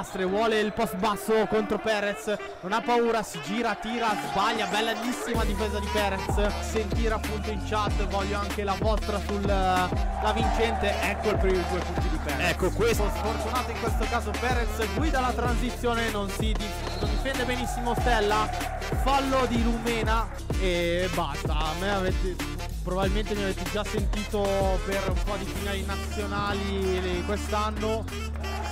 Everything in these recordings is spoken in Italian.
Astre vuole il post basso contro Perez. Non ha paura, si gira, tira, sbaglia. Bellissima difesa di Perez. Sentire appunto in chat, voglio anche la vostra sulla vincente. Ecco il primo due punti di Perez. Ecco questo. Sfortunato in questo caso Perez guida la transizione, non si dif- non difende benissimo Stella. Fallo di Lumena e basta. A me avete probabilmente mi avete già sentito per un po' di finali nazionali quest'anno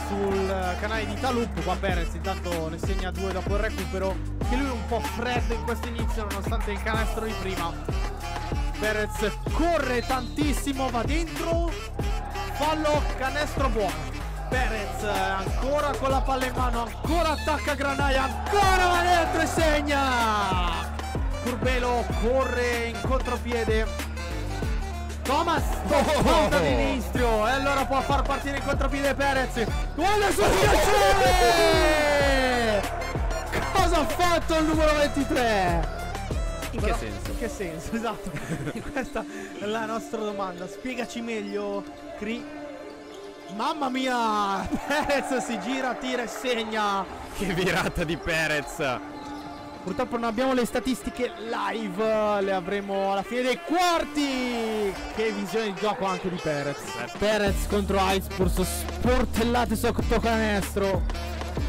sul canale di Talup. Qua Perez intanto ne segna due dopo il recupero che lui è un po' freddo in questo inizio nonostante il canestro di prima. Perez corre tantissimo va dentro fallo canestro buono. Perez ancora con la palla in mano ancora attacca Granaia ancora va dentro e segna Curbelo corre in contropiede Thomas oh, di Nistrio e allora può far partire in contropiede Perez guarda sul cosa ha fatto il numero 23 in che senso? In che senso, esatto. Questa è la nostra domanda. Spiegaci meglio, Cri. Mamma mia! Perez si gira, tira e segna. Che virata di Perez. Purtroppo non abbiamo le statistiche live, le avremo alla fine dei quarti. Che visione di gioco anche di Perez. Perez contro Iceburs, sportellate sotto canestro.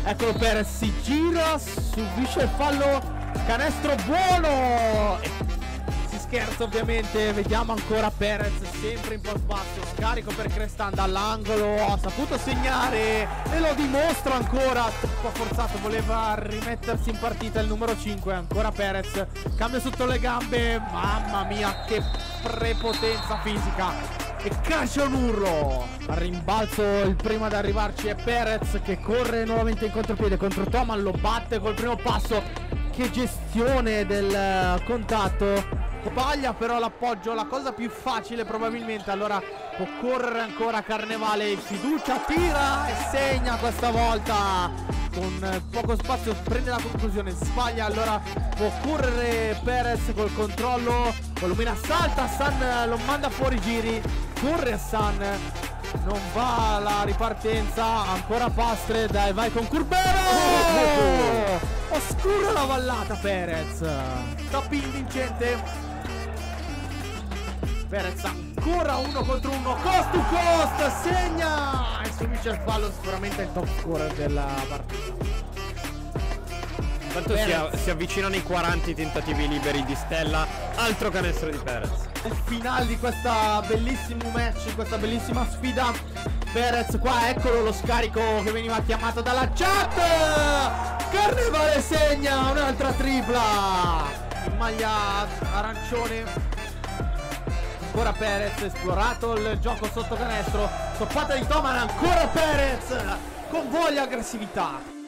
Eccolo Perez, si gira, subisce il fallo. Canestro buono! Si scherza ovviamente, vediamo ancora Perez sempre in post basso, scarico per Crestan dall'angolo, ha saputo segnare e lo dimostra ancora, troppo forzato, voleva rimettersi in partita il numero 5, ancora Perez, cambia sotto le gambe, mamma mia che prepotenza fisica! e caccia un urlo al rimbalzo il primo ad arrivarci è Perez che corre nuovamente in contropiede contro Toman lo batte col primo passo che gestione del contatto sbaglia però l'appoggio la cosa più facile probabilmente. Allora può correre ancora Carnevale fiducia tira e segna questa volta. Con poco spazio prende la conclusione sbaglia allora può correre Perez col controllo. Volumina salta San lo manda fuori giri corre San. Non va la ripartenza ancora Pastre dai vai con Curbero! Oscura la vallata Perez. Tapin vincente Perez ancora uno contro uno cost to cost segna! E subisce il fallo sicuramente il top scorer della partita. Intanto si, si, avvicinano i 40 tentativi liberi di Stella altro canestro di Perez il finale di questa bellissimo match questa bellissima sfida. Perez qua eccolo lo scarico che veniva chiamato dalla chat. Carnevale segna un'altra tripla. In maglia arancione ancora Perez esplorato il gioco sotto canestro stoppata di Toman ancora Perez con voglia aggressività